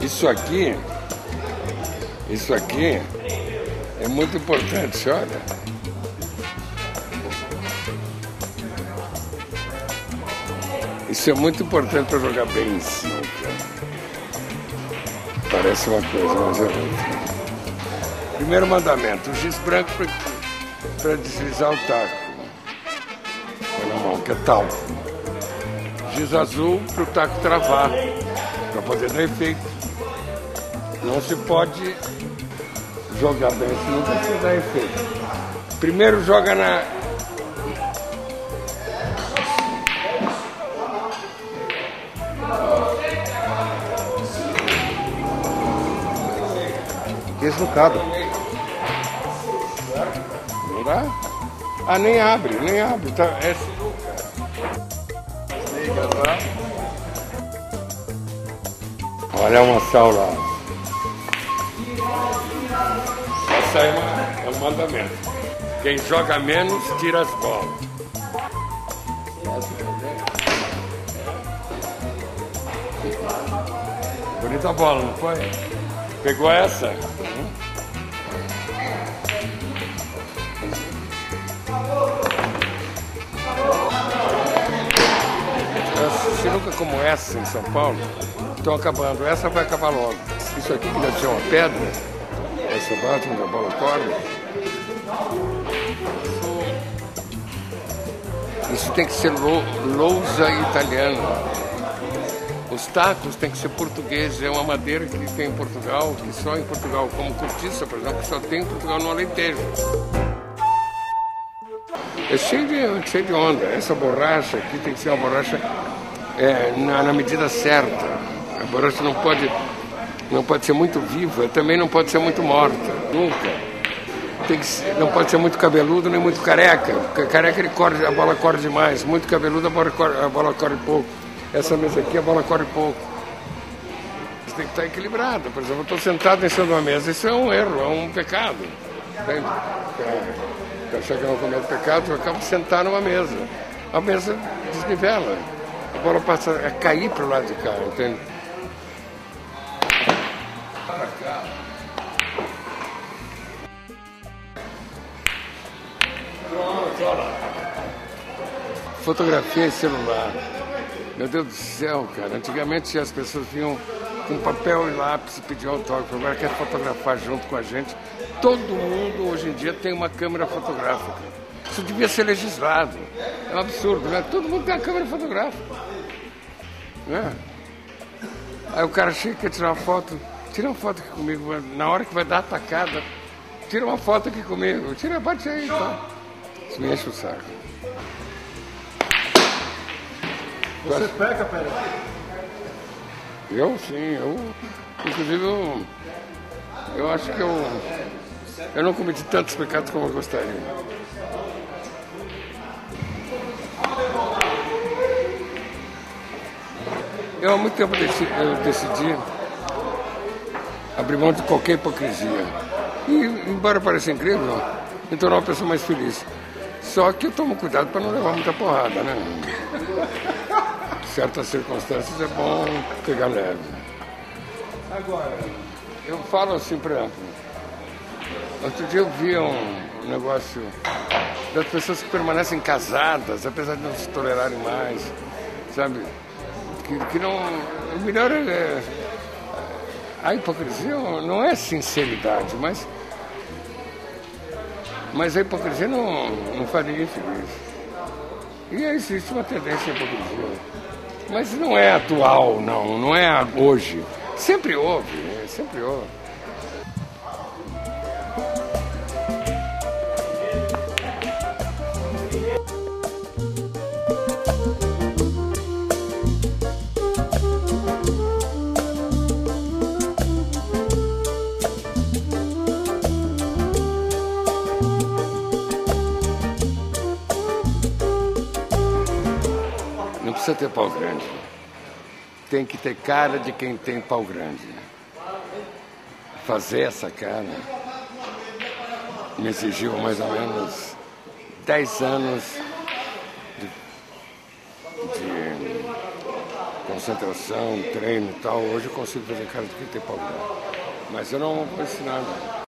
Isso aqui, isso aqui é muito importante, olha. Isso é muito importante para jogar bem em cima. Parece uma coisa, mas é outra. Primeiro mandamento, o giz branco para deslizar o taco. Na mão, que é tal. Giz azul para o taco travar, para poder dar efeito. Não se pode jogar bem, senão não se dá efeito. Primeiro joga na, Deslocado. Não dá? Ah, nem abre, nem abre. Tá, é... Lá. Olha uma saula. Essa é, uma, é um mandamento. Quem joga menos, tira as bolas. Bonita bola, não foi? Pegou essa? Sinuca como essa em São Paulo estão acabando. Essa vai acabar logo. Isso aqui que já tinha uma pedra, essa bate onde a bola corre. Isso tem que ser lousa italiana. Os tacos têm que ser portugueses, é uma madeira que tem em Portugal, que só em Portugal, como cortiça, por exemplo, que só tem em Portugal no Alentejo. É cheio de, cheio de onda. Essa borracha aqui tem que ser uma borracha é, na, na, medida certa. A borracha não pode, não pode ser muito viva, também não pode ser muito morta, nunca. Ser, não pode ser muito cabeludo nem muito careca. Careca ele corre, a bola corre demais, muito cabeludo a bola corre, a bola corre pouco. Essa mesa aqui a bola corre pouco. Você tem que estar equilibrado. Por exemplo, eu estou sentado em cima de uma mesa, isso é um erro, é um pecado. Para achar que não cometo pecado, eu acabo de sentar numa mesa. A mesa desnivela a bola passa a cair para o lado de cá, entende? Fotografia em celular. Meu Deus do céu, cara. Antigamente as pessoas vinham com papel e lápis e pediam autógrafo. Agora quer fotografar junto com a gente. Todo mundo hoje em dia tem uma câmera fotográfica. Isso devia ser legislado. É um absurdo, né? Todo mundo tem uma câmera fotográfica. Né? Aí o cara chega e quer tirar uma foto. Tira uma foto aqui comigo. Na hora que vai dar a atacada, tira uma foto aqui comigo. Tira, bate aí, tá? Isso me enche o saco. Você peca, Pera? Eu sim, eu. Inclusive eu. Eu acho que eu. Eu não cometi tantos pecados como eu gostaria. Eu há muito tempo eu decidi abrir mão de qualquer hipocrisia. E, embora pareça incrível, me tornar uma pessoa mais feliz. Só que eu tomo cuidado para não levar muita porrada, né? Em certas circunstâncias é bom pegar leve. Agora, eu falo assim, por exemplo, outro dia eu vi um negócio das pessoas que permanecem casadas, apesar de não se tolerarem mais, sabe? que, que não. O melhor é, é. A hipocrisia não é sinceridade, mas. Mas a hipocrisia não, não faz ninguém feliz. E existe uma tendência à hipocrisia. Mas não é atual, não, não é hoje. Sempre houve, sempre houve. Precisa ter pau grande. Tem que ter cara de quem tem pau grande. fazer essa cara me exigiu mais ou menos 10 anos de, de concentração, treino e tal. Hoje eu consigo fazer cara do que tem para Mas eu não vou ensinar nada.